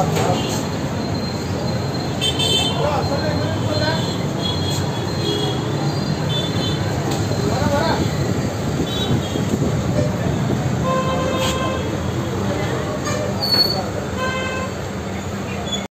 up, up.